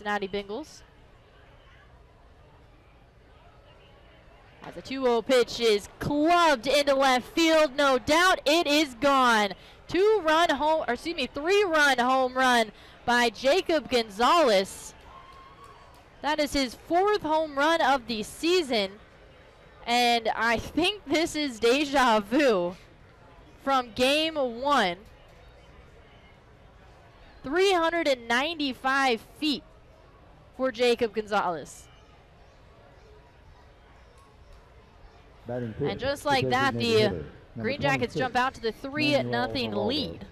Cincinnati Bengals. As a 2-0 pitch is clubbed into left field, no doubt it is gone. Two-run home, or excuse me, three-run home run by Jacob Gonzalez. That is his fourth home run of the season. And I think this is deja vu from game one. 395 feet for Jacob Gonzalez. And just like that, the Green Jackets jump out to the 3 at nothing lead.